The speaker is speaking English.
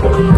Oh.